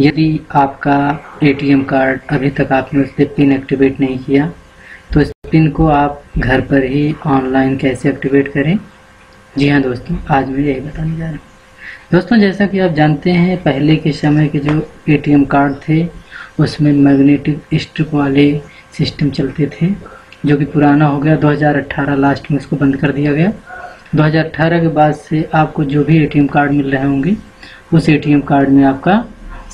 यदि आपका ATM card अभी तक आपने उस पर पिन एक्टिवेट नहीं किया तो इस पिन को आप घर पर ही ऑनलाइन कैसे एक्टिवेट करें? जी हाँ दोस्तों, आज मैं यही बताने जा रहा हूँ। दोस्तों, जैसा कि आप जानते हैं, पहले के समय के जो एटीएम कार्ड थे, उसमें मैग्नेटिक स्ट्रिप वाले सिस्टम चलते थे, जो कि पुराना हो गया 2018 लास्ट में इसको बंद कर दिया गया। 2018 के बाद से आपको जो भी एटीएम कार्ड मिल रहे होंगे, उस एटीएम कार्ड में आपका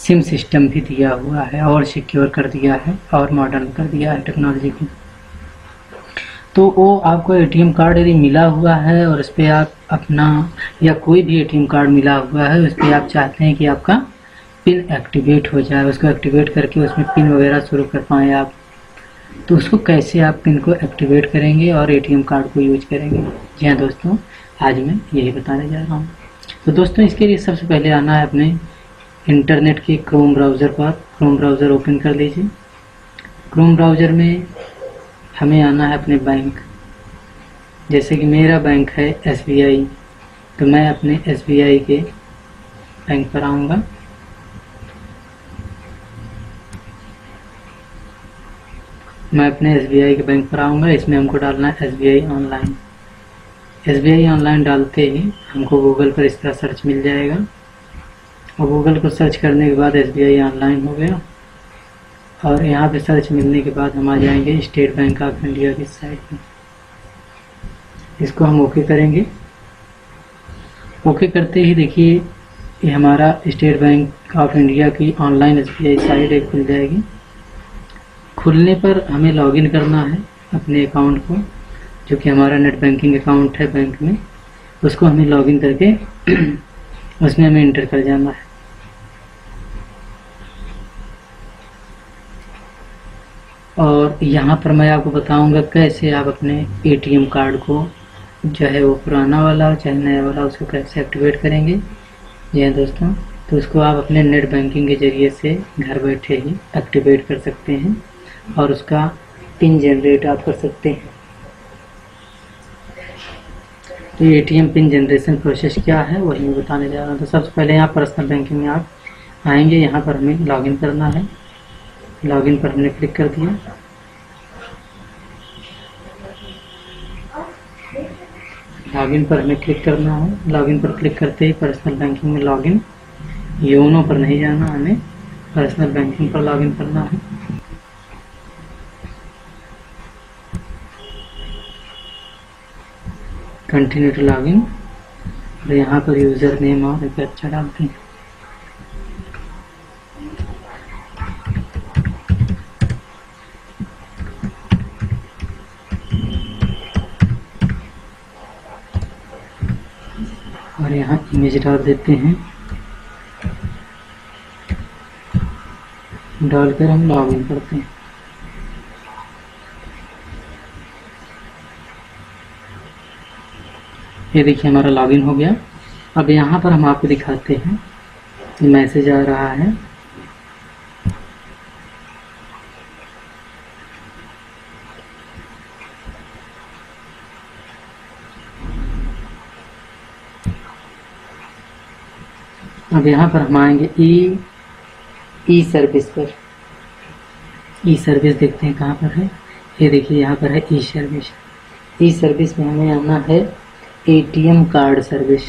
सिम सिस्टम भी दिया हुआ है और सिक्योर कर दिया है और मॉडर्न कर दिया है टेक्नोलॉजी की। तो वो आपको एटीएम कार्ड यदि मिला हुआ है और उस पर आप अपना या कोई भी एटीएम कार्ड मिला हुआ है, उस पर आप चाहते हैं कि आपका पिन एक्टिवेट हो जाए, उसको एक्टिवेट करके उसमें पिन वगैरह शुरू कर पाएँ आप तो उसको कैसे आप पिन को एक्टिवेट करेंगे और एटीएम कार्ड को यूज़ करेंगे? जी हाँ दोस्तों, आज मैं यही बताने जा रहा हूँ। तो दोस्तों, इसके लिए सबसे पहले आना है अपने इंटरनेट के क्रोम ब्राउज़र पर क्रोम ब्राउज़र ओपन कर लीजिए। क्रोम ब्राउज़र में हमें आना है अपने बैंक जैसे कि मेरा बैंक है एसबीआई तो मैं अपने एसबीआई के बैंक पर आऊँगा। मैं अपने एसबीआई के बैंक पर आऊँगा। इसमें हमको डालना है एसबीआई ऑनलाइन एसबीआई ऑनलाइन डालते ही हमको गूगल पर इस तरह सर्च मिल जाएगा। और गूगल को सर्च करने के बाद एसबीआई ऑनलाइन हो गया। और यहाँ पे सर्च मिलने के बाद हम आ जाएँगे स्टेट बैंक ऑफ़ इंडिया की साइट पे। इसको हम ओके करेंगे। ओके करते ही देखिए, ये हमारा स्टेट बैंक ऑफ़ इंडिया की ऑनलाइन एसबीआई साइट एक खुल जाएगी। खुलने पर हमें लॉगिन करना है अपने अकाउंट को, जो कि हमारा नेट बैंकिंग अकाउंट है बैंक में। उसको हमें लॉगिन करके उसमें हमें इंटर कर जाना है। और यहाँ पर मैं आपको बताऊँगा कैसे आप अपने एटीएम कार्ड को जो है वो पुराना वाला चाहे नया वाला उसको कैसे एक्टिवेट करेंगे। जी हाँ दोस्तों तो उसको आप अपने नेट बैंकिंग के ज़रिए से घर बैठे ही एक्टिवेट कर सकते हैं और उसका पिन जनरेट आप कर सकते हैं। तो A T M PIN generation process क्या है, वही मैं बताने जा रहा हूँ तो सबसे पहले यहाँ पर्सनल बैंकिंग में आप आएँगे, यहाँ पर हमें लॉगिन करना है। लॉगिन पर हमने क्लिक कर दिया। लॉगिन पर हमें क्लिक करना है। लॉगिन पर क्लिक करते ही पर्सनल बैंकिंग में लॉगिन योनो पर नहीं जाना, हमें पर्सनल बैंकिंग पर लॉगिन करना है। कंटिन्यू टू लॉगिन और यहाँ पर यूज़र नेम और एक अच्छा डालते हैं और यहाँ इमेज डाल देते हैं। डालकर हम लॉगिन करते हैं। ये देखिए हमारा लॉगिन हो गया। अब यहाँ पर हम आपको दिखाते हैं। मैसेज आ रहा है। अब यहाँ पर हम आएँगे ई ई सर्विस पर। ई सर्विस देखते हैं कहाँ पर है। ये देखिए यहाँ पर है ई सर्विस ई सर्विस में हमें आना है। ATM card service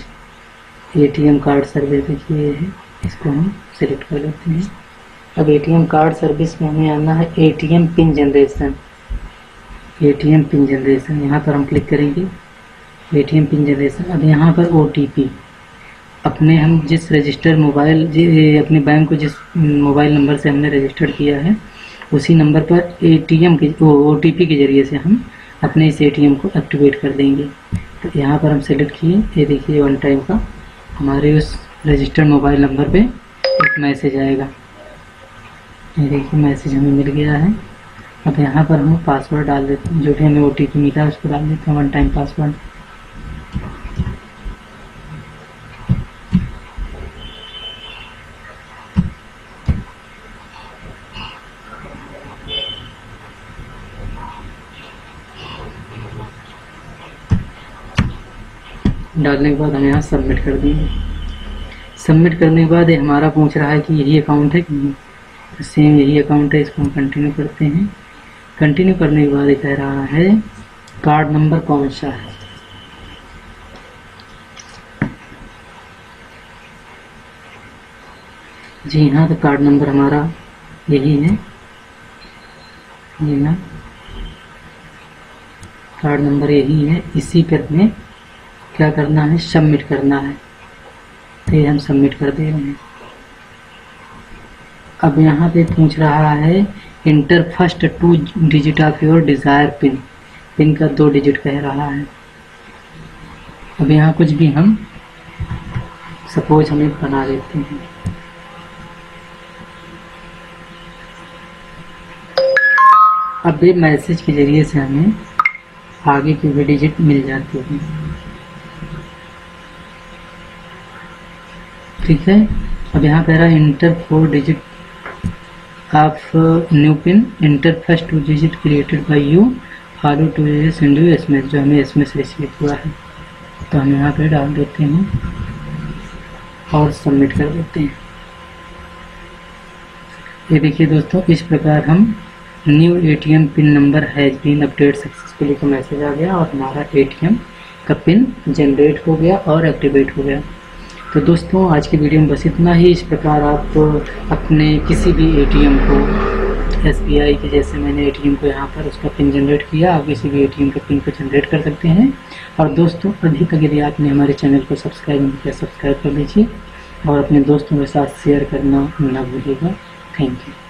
ATM card service देखिए है, इसको हम सिलेक्ट कर लेते हैं। अब एटीएम कार्ड सर्विस में हमें आना है ATM pin generation ATM pin generation यहाँ पर हम क्लिक करेंगे। एटीएम पिन जनरेशन अब यहाँ पर ओटीपी अपने हम जिस रजिस्टर मोबाइल अपने बैंक को जिस मोबाइल नंबर से हमने रजिस्टर किया है, उसी नंबर पर एटीएम के, ओ टी के ज़रिए से हम अपने इस एटीएम को एक्टिवेट कर देंगे। तो यहाँ पर हम सेलेक्ट किए। ये देखिए वन टाइम का। हमारे उस रजिस्टर्ड मोबाइल नंबर पे एक मैसेज आएगा। ये देखिए मैसेज हमें मिल गया है। अब यहाँ पर हम पासवर्ड डाल देते हैं। जो भी हमें ओ मिला है उसको डाल देते हैं। वन टाइम पासवर्ड डालने के बाद हम यहाँ सबमिट कर देंगे सबमिट करने के बाद ये हमारा पूछ रहा है कि यही अकाउंट है कि सेम यही अकाउंट है, इसको हम कंटिन्यू करते हैं। कंटिन्यू करने के बाद ये कह रहा है कार्ड नंबर कौन सा है? जी हाँ तो कार्ड नंबर हमारा यही है। जी हाँ। कार्ड नंबर यही है, इसी पर हमें क्या करना है? सबमिट करना है। तो हम सबमिट कर दे रहे हैं। अब यहाँ पे पूछ रहा है enter first two digit of your desire pin pin का दो डिजिट कह रहा है। अब यहाँ कुछ भी हम सपोज़ हमें बना लेते हैं। अब ये मैसेज के ज़रिए से हमें आगे की भी डिजिट मिल जाती है। ठीक है? अब यहाँ कह रहा है enter four digit of new pin enter first two digit created by you follow to send you जो हमें एस रिसीव हुआ है। तो हम यहाँ पे डाल देते हैं और सबमिट कर देते हैं। ये देखिए दोस्तों, इस प्रकार हम new ATM pin number has been update successfully का मैसेज आ गया और हमारा एटीएम का पिन जनरेट हो गया और एक्टिवेट हो गया। तो दोस्तों, आज की वीडियो में बस इतना ही। इस प्रकार आप तो अपने किसी भी एटीएम को एसबीआई के जैसे मैंने एटीएम को यहाँ पर उसका पिन जनरेट किया, आप किसी भी एटीएम के पिन को जनरेट कर सकते हैं। और दोस्तों तक यदि आपने हमारे चैनल को सब्सक्राइब नहीं किया सब्सक्राइब कर लीजिए और अपने दोस्तों के साथ शेयर करना ना भूलिएगा। Thank you